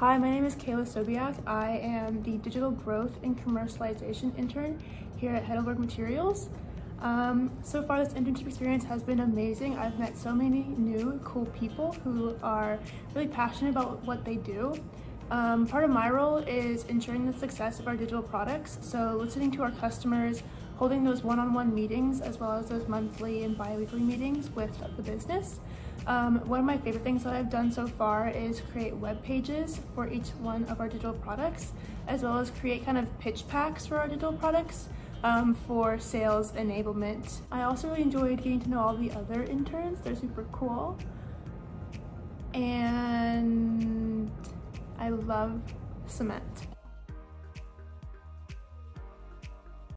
Hi, my name is Kayla Sobiak. I am the Digital Growth and Commercialization Intern here at Heidelberg Materials. Um, so far this internship experience has been amazing. I've met so many new cool people who are really passionate about what they do. Um, part of my role is ensuring the success of our digital products, so listening to our customers, holding those one-on-one -on -one meetings as well as those monthly and bi-weekly meetings with the business. Um, one of my favorite things that I've done so far is create web pages for each one of our digital products, as well as create kind of pitch packs for our digital products um, for sales enablement. I also really enjoyed getting to know all the other interns. They're super cool. And love cement.